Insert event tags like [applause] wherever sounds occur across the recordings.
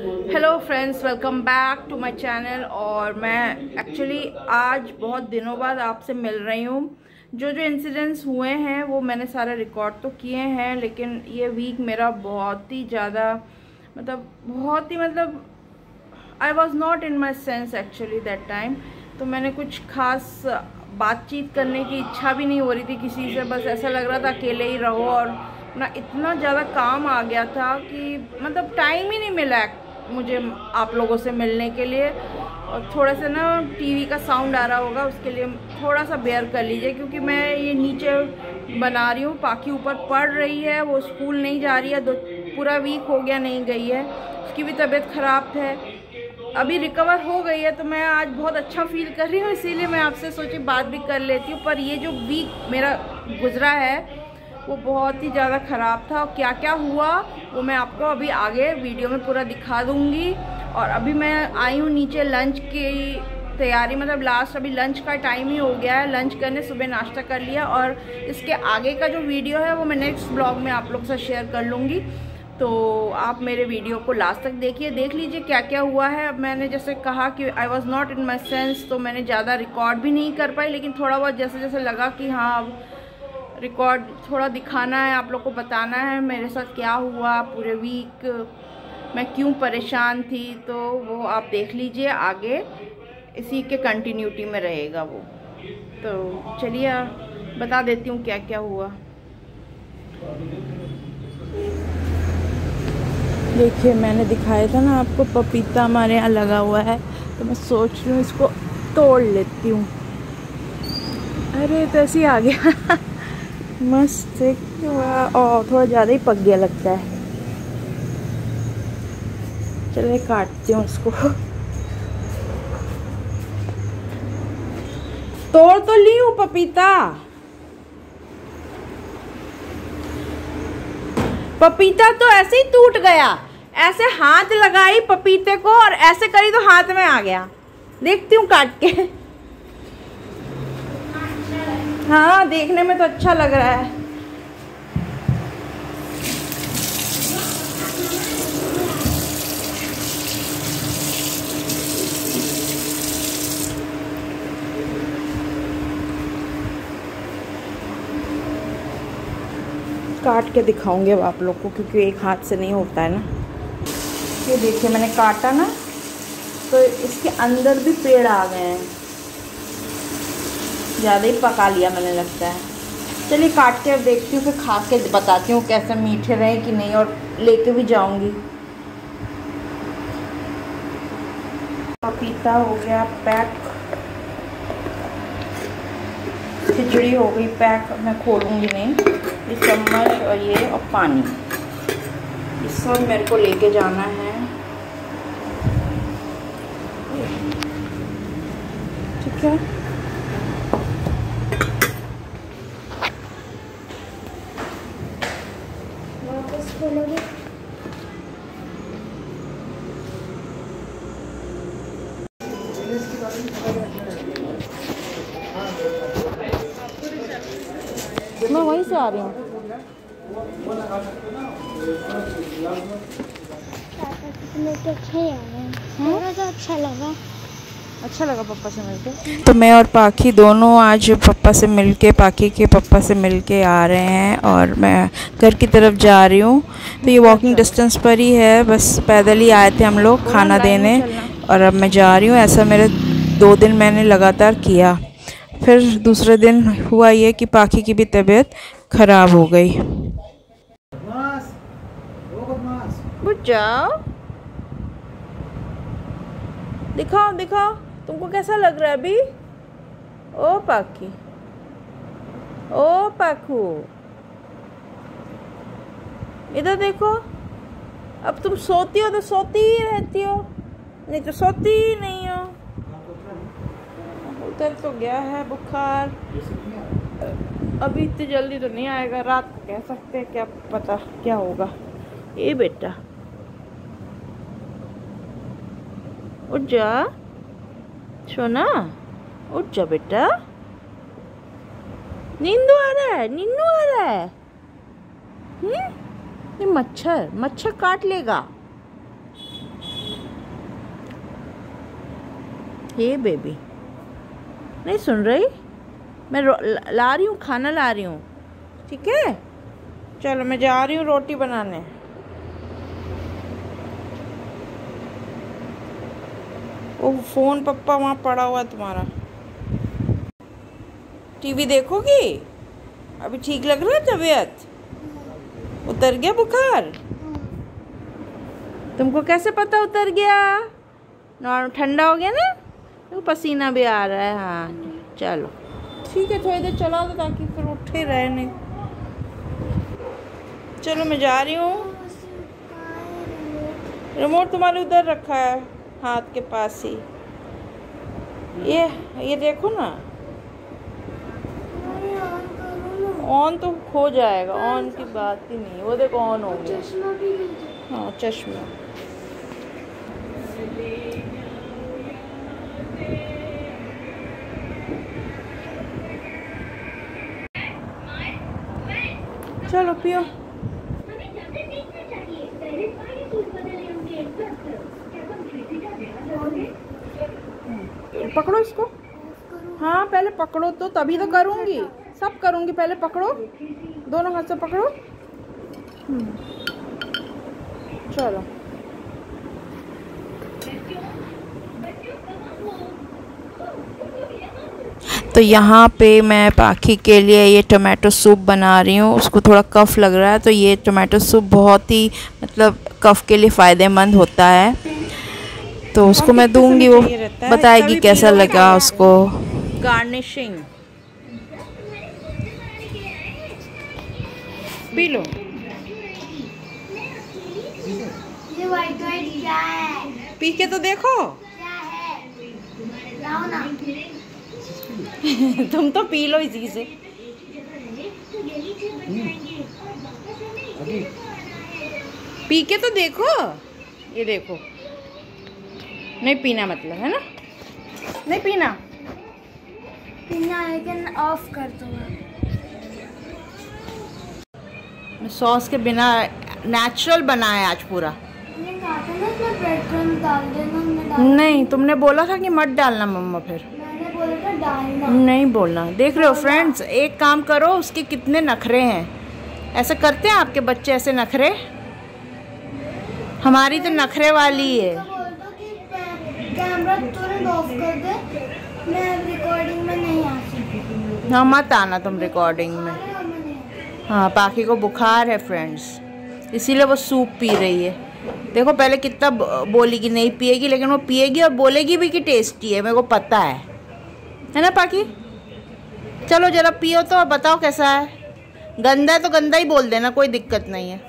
Hello friends welcome back to my channel और मैं actually आज बहुत दिनों बाद आपसे मिल रही हूँ। जो जो इंसिडेंट्स हुए हैं, वो मैंने सारे रिकॉर्ड तो किए हैं, लेकिन ये वीक मेरा बहुत ही ज़्यादा मतलब बहुत ही मतलब I was not in my sense actually that time तो मैंने कुछ खास बातचीत करने की इच्छा भी नहीं हो रही थी किसी से, बस ऐसा लग रहा था अकेले ही रहो और ना इतना ज़्यादा काम आ गया था कि मतलब टाइम ही नहीं मिला मुझे आप लोगों से मिलने के लिए। और थोड़ा सा ना टीवी का साउंड आ रहा होगा, उसके लिए थोड़ा सा बेयर कर लीजिए, क्योंकि मैं ये नीचे बना रही हूँ पाकि ऊपर पढ़ रही है, वो स्कूल नहीं जा रही है, दो, पूरा वीक हो गया नहीं गई है। उसकी भी तबीयत ख़राब है। अभी रिकवर हो गई है तो मैं आज बहुत अच्छा फील कर रही हूँ, इसीलिए मैं आपसे सोची बात भी कर लेती हूँ, पर ये जो वीक मेरा गुजरा है वो बहुत ही ज़्यादा ख़राब था और क्या क्या हुआ, वो मैं आपको अभी आगे वीडियो में पूरा दिखा दूँगी। और अभी मैं आई हूँ नीचे लंच की तैयारी मतलब लास्ट अभी लंच का टाइम ही हो गया है। लंच करने सुबह नाश्ता कर लिया और इसके आगे का जो वीडियो है, वो मैं नेक्स्ट ब्लॉग में आप लोग से शेयर कर लूँगी। तो आप मेरे वीडियो को लास्ट तक देखिए, देख लीजिए क्या क्या हुआ है। अब मैंने जैसे कहा कि I was not in my sense तो मैंने ज़्यादा रिकॉर्ड भी नहीं कर पाई, लेकिन थोड़ा बहुत जैसे जैसे लगा कि हाँ अब रिकॉर्ड थोड़ा दिखाना है, आप लोग को बताना है, मेरे साथ क्या हुआ पूरे वीक मैं क्यों परेशान थी तो वो आप देख लीजिए, आगे इसी के कंटिन्यूटी में रहेगा वो। तो चलिए, बता देती हूँ क्या क्या हुआ। देखिए, मैंने दिखाया था ना आपको, पपीता हमारे यहाँ लगा हुआ है तो मैं सोच रही हूँ इसको तोड़ लेती हूँ। अरे तो ऐसे ही आ गया [laughs] मस्त और थोड़ा ज़्यादा ही पक गया लगता है। चलिए काटती हूँ इसको तोड़ तो ली हूँ, पपीता। पपीता तो ऐसे ही टूट गया। ऐसे हाथ लगाई पपीते को और ऐसे करी तो हाथ में आ गया। देखती हूँ काट के। हाँ देखने में तो अच्छा लग रहा है। काट के दिखाऊँगे अब आप लोग को, क्योंकि एक हाथ से नहीं होता है ना। ये देखिए, मैंने काटा ना तो इसके अंदर भी पेड़ आ गए हैं। ज़्यादा ही पका लिया मैंने लगता है। चलिए काट के देखती हूँ, फिर खा के बताती हूँ कैसे मीठे रहे कि नहीं और लेके भी जाऊँगी। पपीता हो गया, पैक। खिचड़ी हो गई, पैक। मैं खोलूँगी नहीं। ये चम्मच और ये और पानी। ये सब मेरे को लेके जाना है। ठीक है? खोलोगे मैं वहीं से आ रही हूँ। तो अच्छा लगा। अच्छा लगा पापा से मिलके। तो मैं और पाखी दोनों आज पापा से मिलके पाखी के पापा से मिलके आ रहे हैं और मैं घर की तरफ़ जा रही हूँ। तो ये वॉकिंग डिस्टेंस पर ही है बस पैदल ही आए थे हम लोग खाना देने और अब मैं जा रही हूँ। ऐसा मेरे दो दिन मैंने लगातार किया। फिर दूसरे दिन हुआ ये कि पाखी की भी तबीयत ख़राब हो गई। जाओ। दिखाओ दिखाओ। तुमको कैसा लग रहा है अभी? ओ पाखी ओ पाखू इधर देखो। अब तुम सोती हो तो सोती ही रहती हो। नहीं तो सोती ही नहीं हो। उतर तो गया है बुखार। अभी इतनी जल्दी तो नहीं आएगा। रात कह सकते हैं क्या पता क्या होगा। ये बेटा। उठ जा। সোনা उठ जा बेटा नींदू आ रहा है नींदू आ रहा है हम्म ये मच्छर मच्छर काट लेगा हे बेबी नहीं सुन रही मैं ला रही हूँ, खाना ला रही हूँ, ठीक है? चलो, मैं जा रही हूँ रोटी बनाने। वो फ़ोन पप्पा वहाँ पड़ा हुआ तुम्हारा। टीवी देखोगी? अभी ठीक लग रहा है तबीयत? उतर गया बुखार? तुमको कैसे पता उतर गया? नॉर्मल ठंडा हो गया ना? तो पसीना भी आ रहा है हाँ चलो। ठीक है थोड़ी देर चला दो ताकि फिर उठे रहे नहीं चलो मैं जा रही हूँ। रिमोट तुम्हारे उधर रखा है। हाथ के पास ही। ये ये देखो ना। ऑन तो खो जाएगा ऑन की बात ही नहीं वो देखो ऑन हो गया। हाँ चश्मा। चलो पियो पकड़ो इसको हाँ पहले पकड़ो तो तभी तो करूँगी। सब करूँगी पहले पकड़ो। दोनों हाथ से पकड़ो। हम्म। चलो। तो यहाँ पे मैं पाखी के लिए ये टोमेटो सूप बना रही हूँ। उसको थोड़ा कफ़ लग रहा है तो ये टोमेटो सूप बहुत ही मतलब कफ़ के लिए फ़ायदेमंद होता है। तो उसको मैं दूँगी वो बताएगी कैसा लगा उसको। Garnishing P low. पी के तो देखो। [laughs] तुम तो पी लो इसी से। पी के तो देखो। ये देखो। नहीं पीना मतलब है ना? नहीं पीना। पीना लेकिन ऑफ़ कर सॉस के बिना नेचुरल बनाया आज पूरा। नहीं तुमने बोला था कि मत डालना मम्मा फिर। मैंने बोला था डालना। नहीं बोलना। देख रहे हो फ्रेंड्स एक काम करो उसके कितने नखरे हैं। ऐसे करते हैं आपके बच्चे ऐसे नखरे? हमारी तो नखरे वाली है। तो कैमरा तुरंत ऑफ़ कर दे। मैं रिकॉर्डिंग में नहीं आ सकती हाँ मत आना तुम रिकॉर्डिंग में। हाँ पाखी को बुखार है फ्रेंड्स इसीलिए वो सूप पी रही है। देखो पहले कितना बोली कि नहीं पिएगी लेकिन वो पिएगी और बोलेगी भी कि टेस्टी है मेरे को पता है। है ना पाखी? चलो जरा पियो तो और बताओ कैसा है। गंदा है तो गंदा ही बोल देना कोई दिक्कत नहीं है।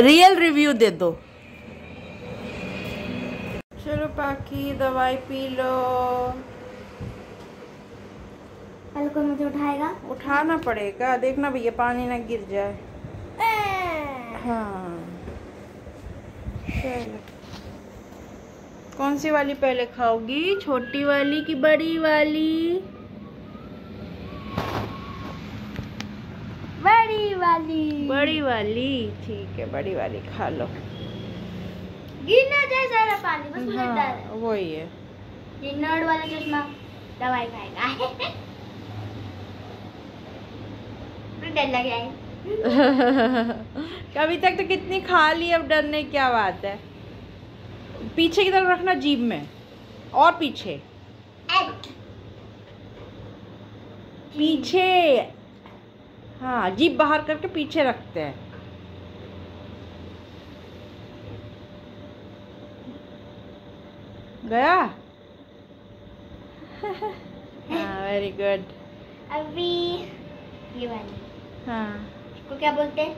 रियल रिव्यू दे दो। चलो पाखी दवाई पी लो। कल को मुझे उठाएगा? उठाना पड़ेगा। देखना भैया पानी ना गिर जाए। हाँ। चलो। कौन सी वाली पहले खाओगी? छोटी वाली की बड़ी वाली? बड़ी वाली। बड़ी वाली। ठीक है बड़ी वाली खा लो। गिरना जाए सारा पानी बस मुझे डर है। हाँ वही है। ये नर्ड वाला चश्मा दवाई खाएगा। मुझे डर लग रहा है। [laughs] अभी तक तो कितनी खा ली अब डरने क्या बात है? पीछे की तरफ़ रखना जीभ में और पीछे। पीछे। हाँ जीभ बाहर करके पीछे रखते हैं। गया? [laughs] हाँ वेरी गुड अभी ये वाली। हाँ। इसको क्या बोलते हैं?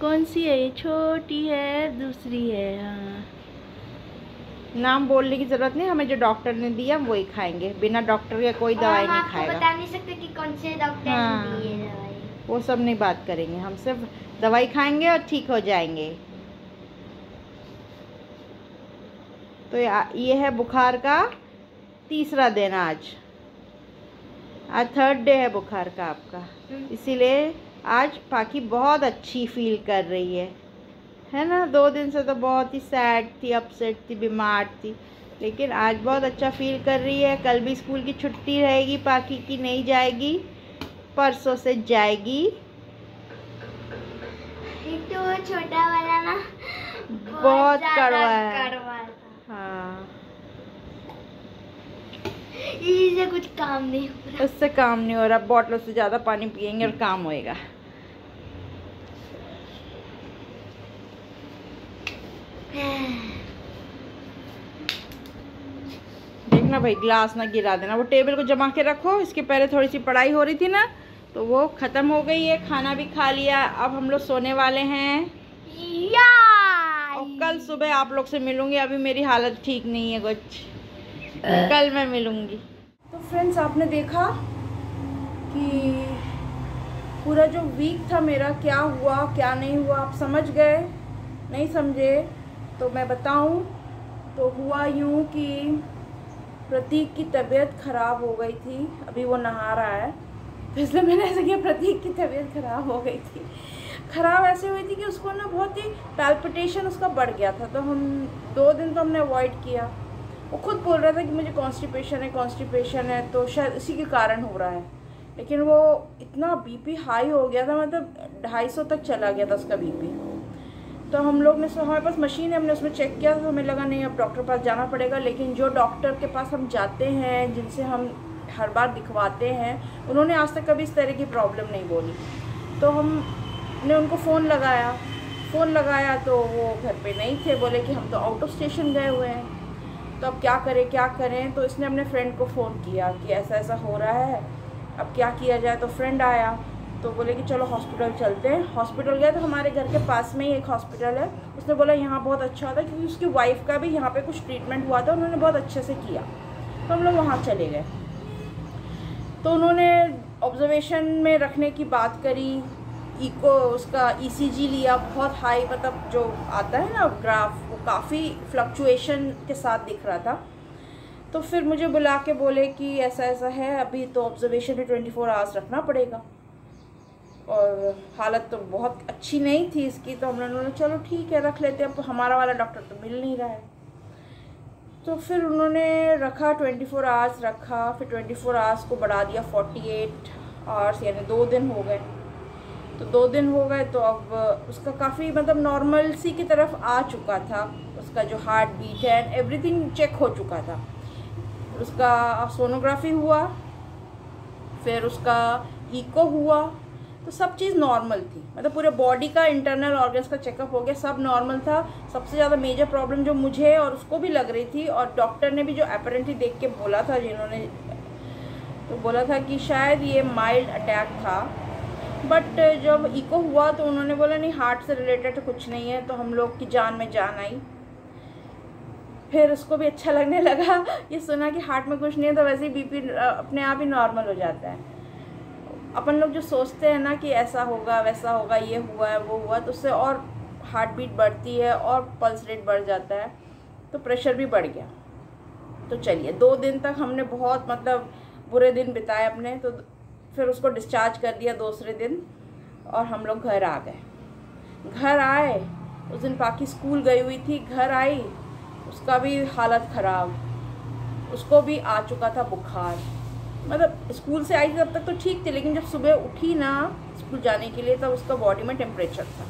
कौन सी है? ये छोटी है दूसरी है हाँ। नाम बोलने की ज़रूरत नहीं हमें जो डॉक्टर ने दिया हम वही खाएँगे। बिना डॉक्टर के कोई दवाई नहीं खाएगा। बता नहीं सकते कि कौन से डॉक्टर हाँ। ने दी है दवाई। वो सब नहीं बात करेंगे हम सिर्फ़ दवाई खाएँगे और ठीक हो जाएँगे। तो ये है बुखार का तीसरा दिन आज। आज थर्ड डे है बुखार का आपका। हम्म। इसीलिए आज पाखी बहुत अच्छी फील कर रही है। है ना? दो दिन से तो बहुत ही सैड थी अपसेट थी बीमार थी। लेकिन आज बहुत अच्छा फील कर रही है। कल भी स्कूल की छुट्टी रहेगी पाकि की नहीं जाएगी परसों से जाएगी। तो छोटा वाला ना बहुत कड़वा है। हाँ इससे कुछ काम नहीं हो रहा। उससे काम नहीं हो रहा। बॉटलों से ज़्यादा पानी पियेंगे और काम होएगा। देखना भाई ग्लास ना गिरा देना। वो टेबल को जमा के रखो। इसके पहले थोड़ी सी पढ़ाई हो रही थी ना तो वो ख़त्म हो गई है। खाना भी खा लिया। अब हम लोग सोने वाले हैं। और कल सुबह आप लोग से मिलूँगी। अभी मेरी हालत ठीक नहीं है कुछ। कल मैं मिलूँगी। तो फ्रेंड्स आपने देखा कि पूरा जो वीक था मेरा, क्या हुआ, क्या नहीं हुआ, आप समझ गए? नहीं समझे? तो मैं बताऊँ तो हुआ यूँ कि प्रतीक की तबीयत ख़राब हो गई थी। अभी वो नहा रहा है। तो इसलिए मैंने ऐसे किया, प्रतीक की तबीयत ख़राब हो गई थी। ख़राब ऐसे हुई थी कि उसको ना बहुत ही पैल्पिटेशन उसका बढ़ गया था। तो हम दो दिन तो हमने अवॉइड किया। वो खुद बोल रहा था कि मुझे कॉन्स्टिपेशन है कॉन्स्टिपेशन है तो शायद इसी के कारण हो रहा है। लेकिन वो इतना बीपी हाई हो गया था मतलब ढाई सौ तक चला गया था उसका बीपी तो हम लोग ने हमारे पास मशीन है, हमने उसमें चेक किया तो हमें लगा, नहीं, अब डॉक्टर पास जाना पड़ेगा। लेकिन जो डॉक्टर के पास हम जाते हैं, जिनसे हम हर बार दिखवाते हैं, उन्होंने आज तक कभी इस तरह की प्रॉब्लम नहीं बोली। तो हमने उनको फ़ोन लगाया। फ़ोन लगाया तो वो घर पे नहीं थे, बोले कि हम तो आउट ऑफ़ स्टेशन गए हुए हैं। तो अब क्या करें क्या करें? तो इसने अपने फ्रेंड को फ़ोन किया कि ऐसा ऐसा हो रहा है, अब क्या किया जाए? तो फ्रेंड आया तो बोले कि चलो हॉस्पिटल चलते हैं। हॉस्पिटल गए तो हमारे घर के पास में ही एक हॉस्पिटल है। उसने बोला, यहाँ बहुत अच्छा होता क्योंकि उसकी वाइफ का भी यहाँ पे कुछ ट्रीटमेंट हुआ था, उन्होंने बहुत अच्छे से किया। तो हम लोग वहाँ चले गए। तो उन्होंने ऑब्जर्वेशन में रखने की बात करी। इको उसका ईसीजी e लिया, बहुत हाई मतलब जो आता है ना ग्राफ वो काफ़ी फ्लक्चुएशन के साथ दिख रहा था। तो फिर मुझे बुला के बोले कि ऐसा ऐसा है, अभी तो ऑब्जर्वेशन में ट्वेंटी फोर आवर्स रखना पड़ेगा। और हालत तो बहुत अच्छी नहीं थी इसकी तो हम लोगों ने चलो ठीक है, रख लेते अब हमारा वाला डॉक्टर तो मिल नहीं रहा है। तो फिर उन्होंने रखा ट्वेंटी फोर आवर्स रखा, फिर ट्वेंटी फोर आवर्स को बढ़ा दिया फोर्टी एट आवर्स यानी दो दिन हो गए। तो दो दिन हो गए तो अब उसका काफ़ी मतलब नॉर्मल सी की तरफ़ आ चुका था। उसका जो हार्ट बीट है एंड एवरीथिंग चेक हो चुका था। उसका सोनोग्राफी हुआ, फिर उसका इको हुआ तो सब चीज़ नॉर्मल थी। मतलब पूरे बॉडी का इंटरनल ऑर्गन्स का चेकअप हो गया, सब नॉर्मल था। सबसे ज़्यादा मेजर प्रॉब्लम जो मुझे और उसको भी लग रही थी और डॉक्टर ने भी जो अपेरेंटली देख के बोला था, जिन्होंने तो बोला था कि शायद ये माइल्ड अटैक था। बट जब इको हुआ तो उन्होंने बोला, नहीं हार्ट से रिलेटेड कुछ नहीं है तो हम लोग की जान में जान आई। फिर उसको भी अच्छा लगने लगा। ये सुना कि हार्ट में कुछ नहीं है तो वैसे ही बीपी अपने आप ही नॉर्मल हो जाता है। अपन लोग जो सोचते हैं ना कि ऐसा होगा, वैसा होगा, ये हुआ है, वो हुआ तो उससे और हार्ट बीट बढ़ती है और पल्स रेट बढ़ जाता है तो प्रेशर भी बढ़ गया। तो चलिए, दो दिन तक हमने बहुत मतलब बुरे दिन बिताए अपने तो फिर उसको डिस्चार्ज कर दिया दूसरे दिन और हम लोग घर आ गए। घर आए, उस दिन पाकि स्कूल गई हुई थी, घर आई, उसका भी हालत ख़राब, उसको भी आ चुका था बुखार। मतलब स्कूल से आई तब तक तो ठीक थी, लेकिन जब सुबह उठी ना स्कूल जाने के लिए, तब उसका बॉडी में टेम्परेचर था।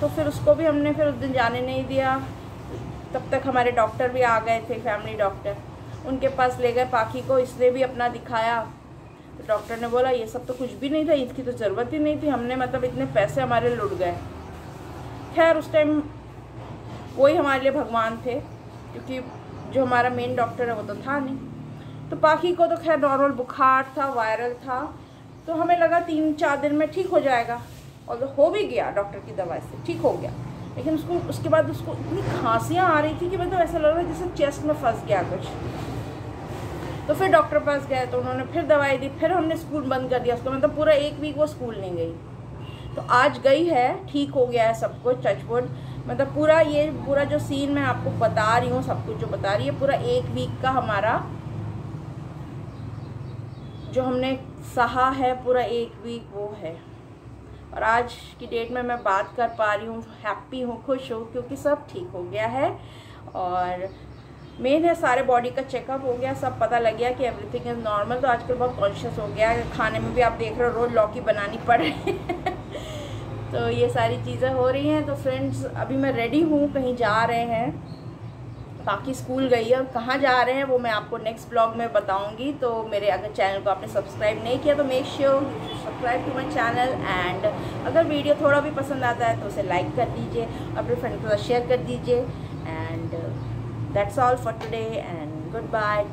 तो फिर उसको भी हमने फिर उस दिन जाने नहीं दिया। तब तक हमारे डॉक्टर भी आ गए थे फैमिली डॉक्टर उनके पास ले गए पाखी को इसने भी अपना दिखाया। तो डॉक्टर ने बोला, ये सब तो कुछ भी नहीं था, इसकी तो ज़रूरत ही नहीं थी, हमने मतलब इतने पैसे हमारे लुट गए। खैर, उस टाइम वही हमारे लिए भगवान थे, क्योंकि जो हमारा मेन डॉक्टर है वो तो था नहीं। तो बाकी को तो खैर नॉर्मल बुखार था वायरल था तो हमें लगा तीन चार दिन में ठीक हो जाएगा। और तो हो भी गया डॉक्टर की दवाई से, ठीक हो गया। लेकिन उसको, उसके बाद उसको इतनी खांसियाँ आ रही थी कि मतलब ऐसा लग रहा है जैसे चेस्ट में फंस गया कुछ। तो फिर डॉक्टर पास गए तो उन्होंने फिर दवाई दी, फिर हमने स्कूल बंद कर दिया उसको मतलब पूरा एक वीक वो स्कूल नहीं गई। तो आज गई है, ठीक हो गया है सब कुछ टचवुड मतलब पूरा ये, पूरा जो सीन मैं आपको बता रही हूँ, सब कुछ जो बता रही है, पूरा एक वीक का हमारा जो हमने सहा है, पूरा एक वीक वो है। और आज की डेट में मैं बात कर पा रही हूँ हैप्पी हूँ, खुश हूँ, क्योंकि सब ठीक हो गया है। और मेन है, सारे बॉडी का चेकअप हो गया, सब पता लग गया कि एवरीथिंग इज़ नॉर्मल तो आजकल बहुत कॉन्शियस हो गया है। खाने में भी आप देख रहे हो, रोज़ लौकी बनानी पड़ रही है। [laughs] तो ये सारी चीज़ें हो रही हैं। तो फ्रेंड्स अभी मैं रेडी हूँ, कहीं जा रहे हैं। बाकी स्कूल गई है और कहाँ जा रहे हैं, वो मैं आपको नेक्स्ट ब्लॉग में बताऊँगी। तो मेरे अगर चैनल को आपने सब्सक्राइब नहीं किया तो make sure subscribe to my channel and अगर वीडियो थोड़ा भी पसंद आता है तो उसे लाइक कर दीजिए अपने फ्रेंड के साथ शेयर कर दीजिए। And that's all for today and good bye